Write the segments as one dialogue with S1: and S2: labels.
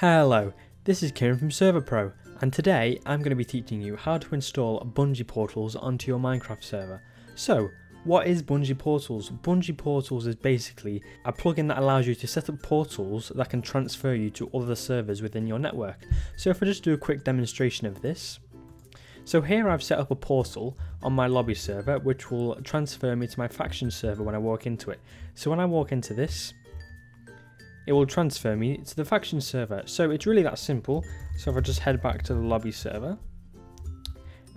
S1: Hello, this is Kieran from Server Pro, and today I'm going to be teaching you how to install Bungee Portals onto your Minecraft server. So, what is Bungee Portals? Bungee Portals is basically a plugin that allows you to set up portals that can transfer you to other servers within your network. So if I just do a quick demonstration of this. So here I've set up a portal on my lobby server which will transfer me to my faction server when I walk into it. So when I walk into this, it will transfer me to the faction server. So it's really that simple. So if I just head back to the lobby server,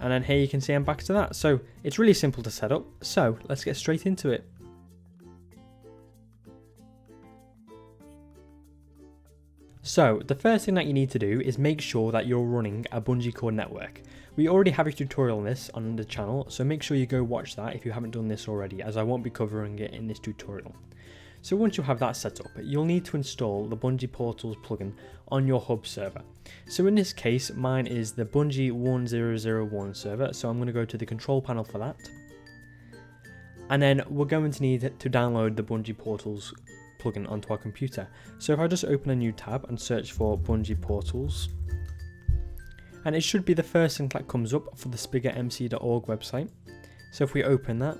S1: and then here you can see I'm back to that. So it's really simple to set up. So let's get straight into it. So the first thing that you need to do is make sure that you're running a BungeeCord network. We already have a tutorial on this on the channel, so make sure you go watch that if you haven't done this already, as I won't be covering it in this tutorial. So once you have that set up, you'll need to install the Bungee Portals plugin on your hub server. So in this case, mine is the Bungee 1001 server, so I'm going to go to the control panel for that. And then we're going to need to download the Bungee Portals plugin onto our computer. So if I just open a new tab and search for Bungee Portals, and it should be the first thing that comes up for the spigotmc.org website. So if we open that,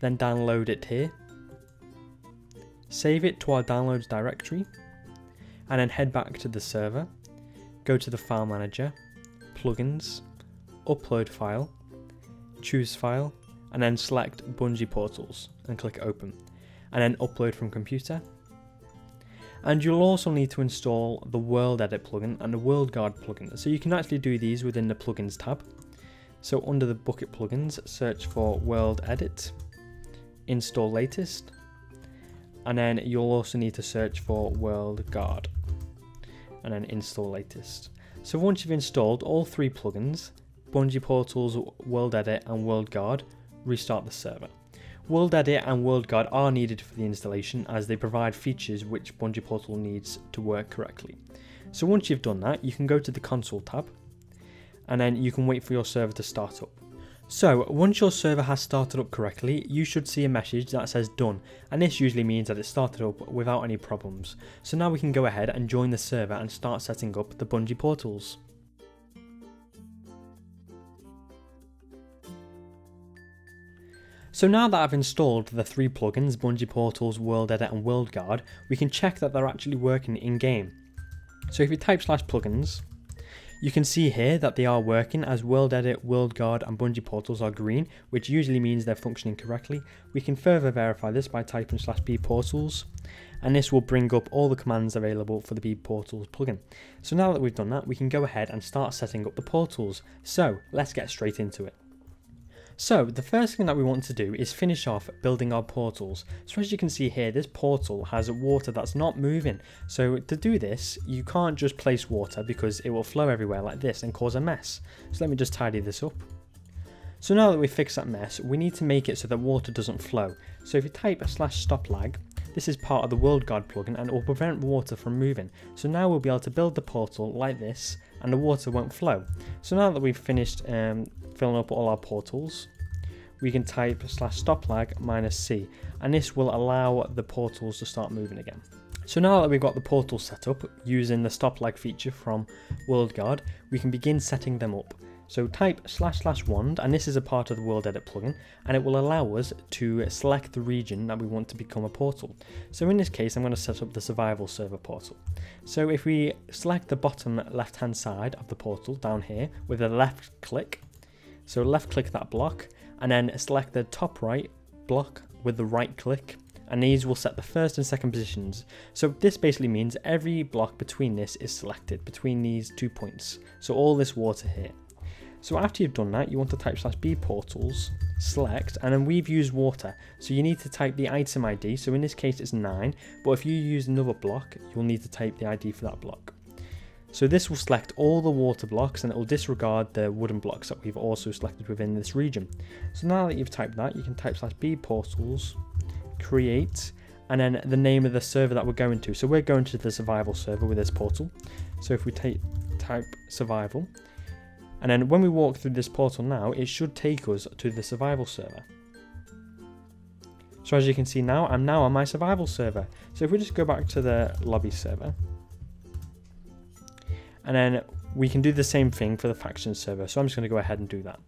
S1: then download it here, save it to our downloads directory, and then head back to the server, go to the file manager, plugins, upload file, choose file, and then select Bungee Portals and click open, and then upload from computer. And you'll also need to install the World Edit plugin and the World Guard plugin. So you can actually do these within the plugins tab. So under the Bukkit plugins, search for World Edit, install latest, and then you'll also need to search for World Guard and then install latest. So once you've installed all three plugins, Bungee Portals, World Edit and World Guard, restart the server. World Edit and World Guard are needed for the installation as they provide features which Bungee Portal needs to work correctly. So once you've done that, you can go to the console tab and then you can wait for your server to start up. So once your server has started up correctly, you should see a message that says done, and this usually means that it started up without any problems. So now we can go ahead and join the server and start setting up the Bungee portals. So now that I've installed the three plugins, Bungee Portals, World Edit and World Guard, we can check that they're actually working in game. So if you type slash plugins, you can see here that they are working as World Edit, World Guard and Bungee Portals are green, which usually means they're functioning correctly. We can further verify this by typing slash b portals and this will bring up all the commands available for the b portals plugin. So now that we've done that, we can go ahead and start setting up the portals. So let's get straight into it. So the first thing that we want to do is finish off building our portals. So as you can see here, this portal has water that's not moving. So to do this, you can't just place water because it will flow everywhere like this and cause a mess. So let me just tidy this up. So now that we've fixed that mess, we need to make it so that water doesn't flow. So if you type slash stop lag, this is part of the World Guard plugin and it will prevent water from moving. So now we'll be able to build the portal like this and the water won't flow. So now that we've finished um, filling up all our portals, we can type slash stop lag minus C and this will allow the portals to start moving again. So now that we've got the portal set up using the stop lag feature from WorldGuard, we can begin setting them up. So type slash slash wand, and this is a part of the World Edit plugin, and it will allow us to select the region that we want to become a portal. So in this case, I'm going to set up the survival server portal. So if we select the bottom left hand side of the portal down here with a left click, so left click that block, and then select the top right block with the right click and these will set the first and second positions. So this basically means every block between this is selected between these two points. So all this water here. So after you've done that, you want to type slash b portals, select, and then we've used water. So you need to type the item ID. So in this case, it's nine, but if you use another block, you'll need to type the ID for that block. So this will select all the water blocks and it will disregard the wooden blocks that we've also selected within this region. So now that you've typed that, you can type slash b portals, create, and then the name of the server that we're going to. So we're going to the survival server with this portal. So if we type survival, and then when we walk through this portal now, it should take us to the survival server. So as you can see now, I'm now on my survival server. So if we just go back to the lobby server, And then we can do the same thing for the faction server. So I'm just going to go ahead and do that.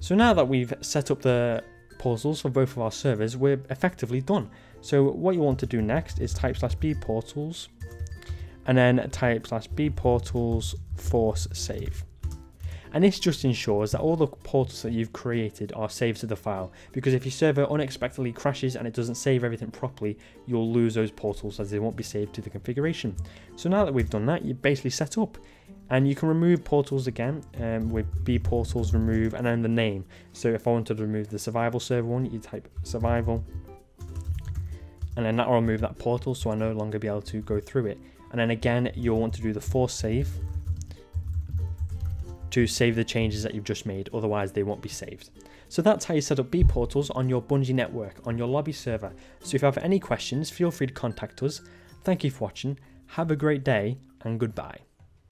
S1: So now that we've set up the portals for both of our servers, we're effectively done. So what you want to do next is type slash b portals and then type slash b portals force save. And this just ensures that all the portals that you've created are saved to the file because if your server unexpectedly crashes and it doesn't save everything properly, you'll lose those portals as they won't be saved to the configuration. So now that we've done that, you're basically set up and you can remove portals again um, with b portals remove and then the name. So if I wanted to remove the survival server one, you type survival and then that will remove that portal so I no longer be able to go through it. And then again, you'll want to do the force save to save the changes that you've just made, otherwise they won't be saved. So that's how you set up B portals on your Bungee network, on your lobby server. So if you have any questions, feel free to contact us. Thank you for watching, have a great day, and goodbye.